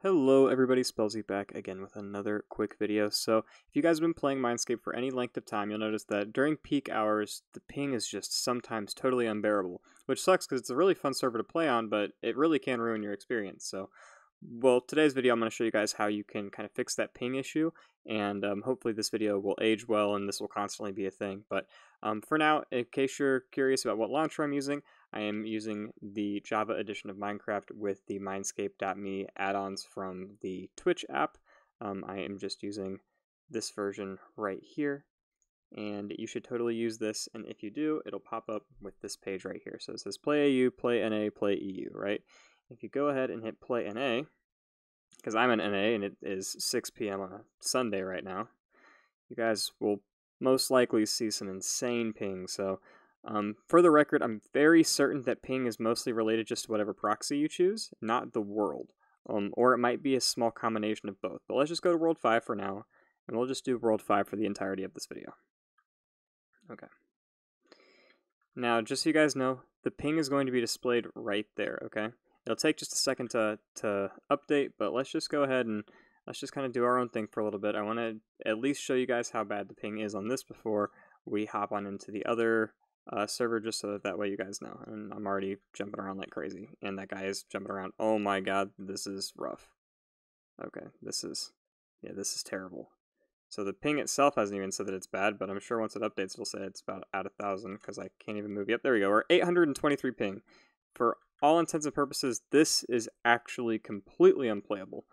Hello everybody, Spellsey back again with another quick video. So if you guys have been playing Minescape for any length of time, you'll notice that during peak hours, the ping is just sometimes totally unbearable, which sucks because it's a really fun server to play on, but it really can ruin your experience. So, well, today's video I'm going to show you guys how you can kind of fix that ping issue, and um, hopefully this video will age well and this will constantly be a thing. But um, for now, in case you're curious about what launcher I'm using, I am using the Java edition of Minecraft with the Minescape.me add-ons from the Twitch app. Um, I am just using this version right here, and you should totally use this, and if you do, it'll pop up with this page right here. So it says play AU, play NA, play EU, right? If you go ahead and hit play NA, because I'm an NA and it is 6 p.m. on a Sunday right now, you guys will most likely see some insane ping, so um, for the record, I'm very certain that ping is mostly related just to whatever proxy you choose, not the world. Um, or it might be a small combination of both. But let's just go to World 5 for now, and we'll just do World 5 for the entirety of this video. Okay. Now, just so you guys know, the ping is going to be displayed right there, okay? It'll take just a second to, to update, but let's just go ahead and let's just kind of do our own thing for a little bit. I want to at least show you guys how bad the ping is on this before we hop on into the other uh, server just so that that way you guys know. And I'm already jumping around like crazy. And that guy is jumping around. Oh my god, this is rough. Okay, this is, yeah, this is terrible. So the ping itself hasn't even said that it's bad, but I'm sure once it updates, it'll say it's about at a thousand because I can't even move. Yep, there we go. We're 823 ping. For all intents and purposes, this is actually completely unplayable.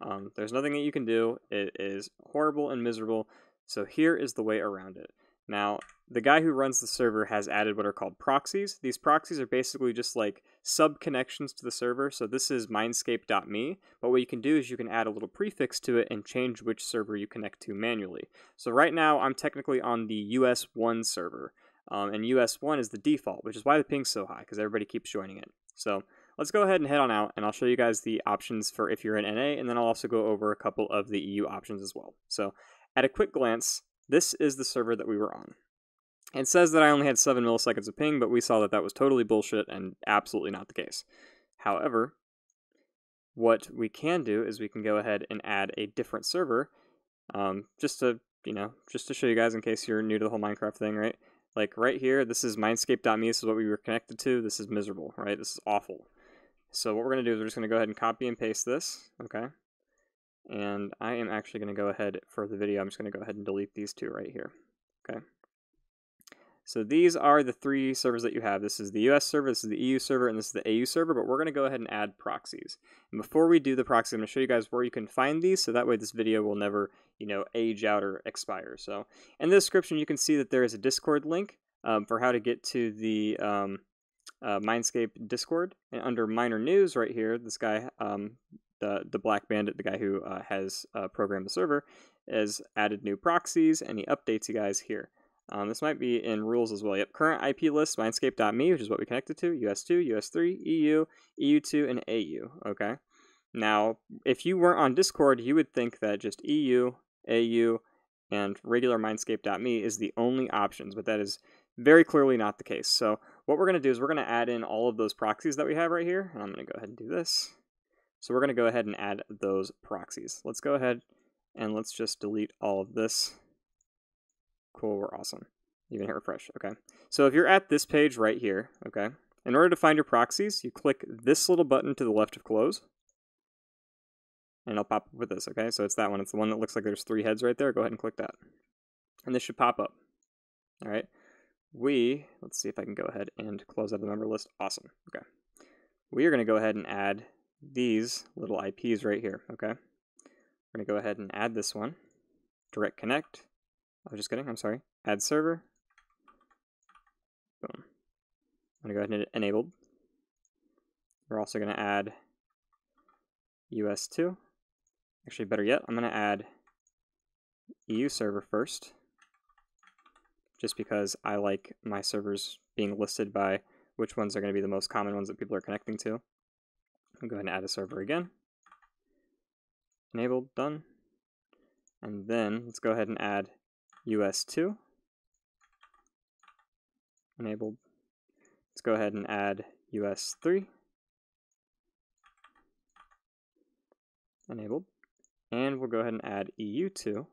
Um, there's nothing that you can do. It is horrible and miserable. So here is the way around it. Now, the guy who runs the server has added what are called proxies. These proxies are basically just like sub connections to the server. So this is minescape.me, but what you can do is you can add a little prefix to it and change which server you connect to manually. So right now I'm technically on the US1 server, um, and US1 is the default, which is why the ping's so high because everybody keeps joining it. So let's go ahead and head on out, and I'll show you guys the options for if you're in NA, and then I'll also go over a couple of the EU options as well. So at a quick glance, this is the server that we were on. It says that I only had 7 milliseconds of ping, but we saw that that was totally bullshit and absolutely not the case. However, what we can do is we can go ahead and add a different server, um, just to, you know, just to show you guys in case you're new to the whole Minecraft thing, right? Like right here, this is minescape.me, this is what we were connected to, this is miserable, right? This is awful. So what we're going to do is we're just going to go ahead and copy and paste this, okay? And I am actually going to go ahead for the video, I'm just going to go ahead and delete these two right here. Okay. So these are the three servers that you have. This is the US server, this is the EU server, and this is the AU server, but we're going to go ahead and add proxies. And before we do the proxy, I'm going to show you guys where you can find these, so that way this video will never, you know, age out or expire. So in the description, you can see that there is a Discord link um, for how to get to the um, uh, Minescape Discord. And under Miner News right here, this guy, um, the the Black Bandit, the guy who uh, has uh, programmed the server, has added new proxies and he updates you guys here. Um, this might be in rules as well. Yep, current IP list minescape.me, which is what we connected to, US2, US3, EU, EU2, and AU. Okay. Now, if you weren't on Discord, you would think that just EU, AU, and regular minescape.me is the only options, but that is very clearly not the case. So what we're going to do is we're going to add in all of those proxies that we have right here. And I'm going to go ahead and do this. So we're going to go ahead and add those proxies. Let's go ahead and let's just delete all of this. Cool, we're awesome. You can hit refresh, okay. So if you're at this page right here, okay, in order to find your proxies, you click this little button to the left of close. And it'll pop up with this, okay? So it's that one. It's the one that looks like there's three heads right there. Go ahead and click that. And this should pop up. All right. We, let's see if I can go ahead and close out the member list. Awesome. Okay. We are going to go ahead and add these little IPs right here, okay? We're to go ahead and add this one. Direct connect. I was just kidding, I'm sorry. Add server. Boom. I'm to go ahead and enable. We're also going to add US2. Actually, better yet, I'm going to add EU server first. Just because I like my servers being listed by which ones are going to be the most common ones that people are connecting to. I'll go ahead and add a server again. Enabled, done. And then let's go ahead and add US2. Enabled. Let's go ahead and add US3. enabled. And we'll go ahead and add EU2.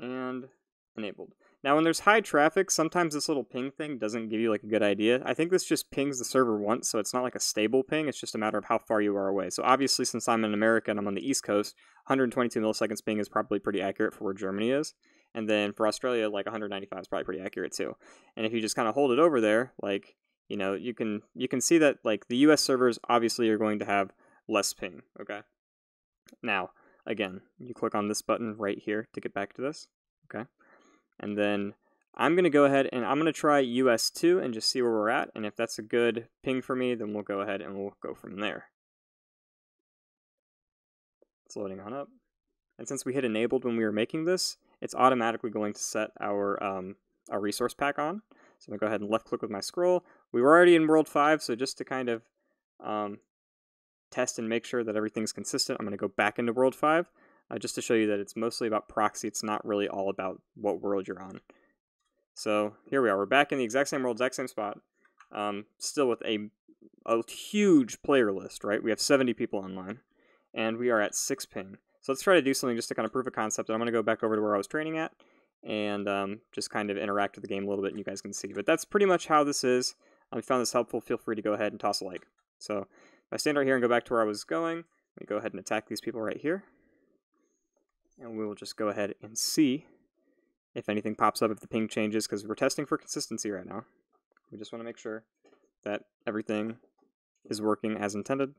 And enabled. Now, when there's high traffic, sometimes this little ping thing doesn't give you like a good idea. I think this just pings the server once, so it's not like a stable ping. It's just a matter of how far you are away. So obviously, since I'm in America and I'm on the East Coast, 122 milliseconds ping is probably pretty accurate for where Germany is. And then for Australia, like 195 is probably pretty accurate too. And if you just kind of hold it over there, like you know, you can you can see that like the U.S. servers obviously are going to have less ping. Okay. Now, again, you click on this button right here to get back to this. Okay. And then I'm going to go ahead and I'm going to try US2 and just see where we're at. And if that's a good ping for me, then we'll go ahead and we'll go from there. It's loading on up. And since we hit enabled when we were making this, it's automatically going to set our, um, our resource pack on. So I'm to go ahead and left click with my scroll. We were already in World 5, so just to kind of um, test and make sure that everything's consistent, I'm going to go back into World 5 uh, just to show you that it's mostly about proxy. It's not really all about what world you're on. So here we are. We're back in the exact same world, exact same spot. Um, still with a, a huge player list, right? We have 70 people online, and we are at 6 ping. So let's try to do something just to kind of prove a concept. I'm going to go back over to where I was training at and um, just kind of interact with the game a little bit and you guys can see. But that's pretty much how this is. If you found this helpful, feel free to go ahead and toss a like. So if I stand right here and go back to where I was going, let me go ahead and attack these people right here and we will just go ahead and see if anything pops up, if the ping changes, because we're testing for consistency right now. We just want to make sure that everything is working as intended.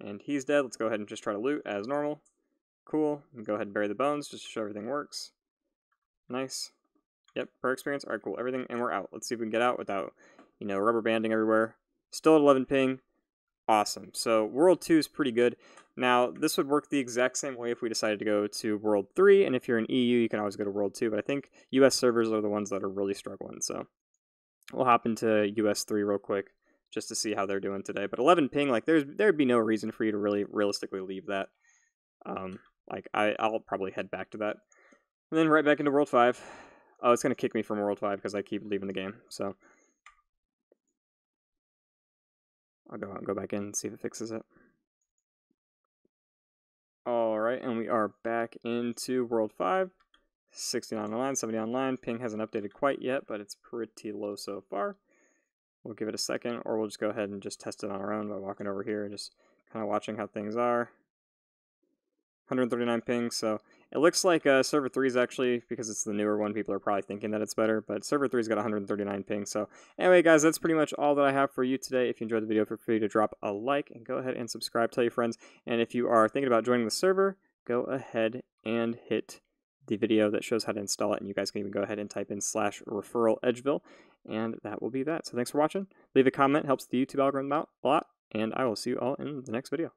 And he's dead. Let's go ahead and just try to loot as normal. Cool. Go ahead and bury the bones just to show everything works. Nice. Yep, per experience. All right, cool. Everything, and we're out. Let's see if we can get out without, you know, rubber banding everywhere. Still at 11 ping. Awesome. So World 2 is pretty good. Now, this would work the exact same way if we decided to go to World 3, and if you're in EU, you can always go to World 2, but I think US servers are the ones that are really struggling, so we'll hop into US 3 real quick just to see how they're doing today. But 11 ping, like, there's there'd be no reason for you to really realistically leave that. Um, like, I, I'll probably head back to that. And then right back into World 5. Oh, it's going to kick me from World 5 because I keep leaving the game, so... I'll go, I'll go back in and see if it fixes it. Alright, and we are back into World 5. 69 online, 70 online. Ping hasn't updated quite yet, but it's pretty low so far. We'll give it a second, or we'll just go ahead and just test it on our own by walking over here and just kind of watching how things are. 139 ping, so it looks like uh, server 3 is actually, because it's the newer one, people are probably thinking that it's better, but server 3's got 139 ping. So anyway, guys, that's pretty much all that I have for you today. If you enjoyed the video, feel free to drop a like and go ahead and subscribe, tell your friends. And if you are thinking about joining the server, go ahead and hit the video that shows how to install it. And you guys can even go ahead and type in slash referral Edgeville, and that will be that. So thanks for watching. Leave a comment, helps the YouTube algorithm out a lot, and I will see you all in the next video.